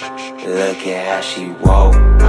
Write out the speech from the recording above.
Look at how she walk.